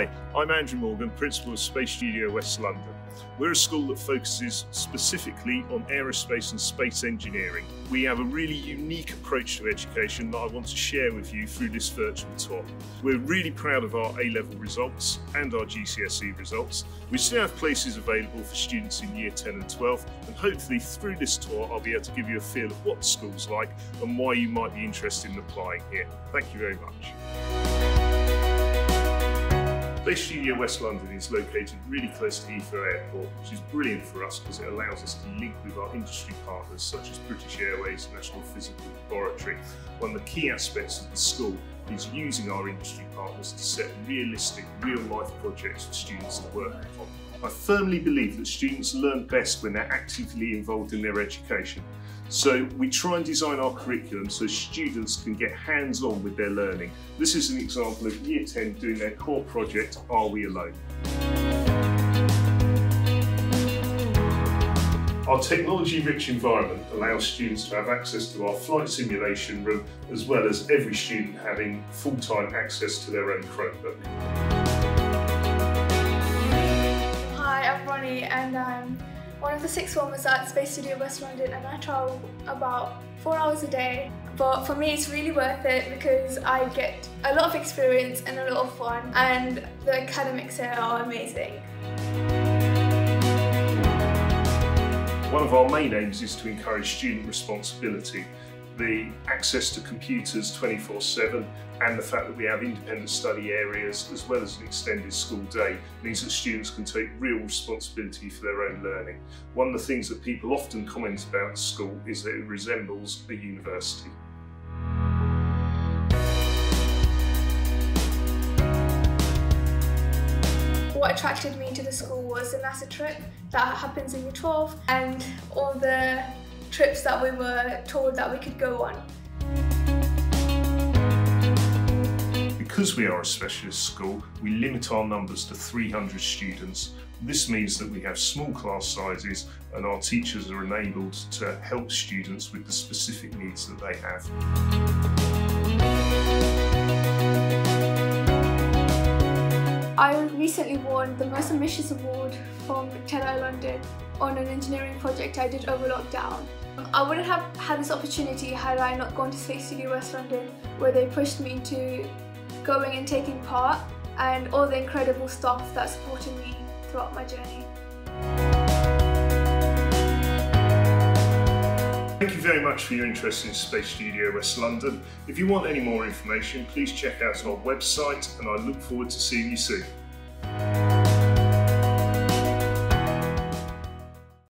Hi, I'm Andrew Morgan, Principal of Space Studio West London. We're a school that focuses specifically on aerospace and space engineering. We have a really unique approach to education that I want to share with you through this virtual tour. We're really proud of our A-level results and our GCSE results. We still have places available for students in year 10 and 12 and hopefully through this tour I'll be able to give you a feel of what the school's like and why you might be interested in applying here. Thank you very much. Space Studio West London is located really close to Heathrow Airport, which is brilliant for us because it allows us to link with our industry partners such as British Airways National Physical Laboratory. One of the key aspects of the school is using our industry partners to set realistic, real-life projects for students to work upon. I firmly believe that students learn best when they're actively involved in their education. So we try and design our curriculum so students can get hands-on with their learning. This is an example of Year 10 doing their core project, Are We Alone? Our technology-rich environment allows students to have access to our flight simulation room, as well as every student having full-time access to their own Chromebook. Hi, I'm Ronnie, and I'm one of the six formers at Space Studio West London and I travel about four hours a day. But for me it's really worth it because I get a lot of experience and a lot of fun and the academics here are amazing. One of our main aims is to encourage student responsibility the access to computers 24-7 and the fact that we have independent study areas as well as an extended school day means that students can take real responsibility for their own learning. One of the things that people often comment about school is that it resembles a university. What attracted me to the school was the NASA trip that happens in year 12 and all the trips that we were told that we could go on. Because we are a specialist school, we limit our numbers to 300 students. This means that we have small class sizes and our teachers are enabled to help students with the specific needs that they have. I recently won the Most Ambitious Award from TEDi London on an engineering project I did over lockdown. Um, I wouldn't have had this opportunity had I not gone to Space Studio West London where they pushed me into going and taking part and all the incredible staff that supported me throughout my journey. Thank you very much for your interest in Space Studio West London. If you want any more information, please check out our website and I look forward to seeing you soon.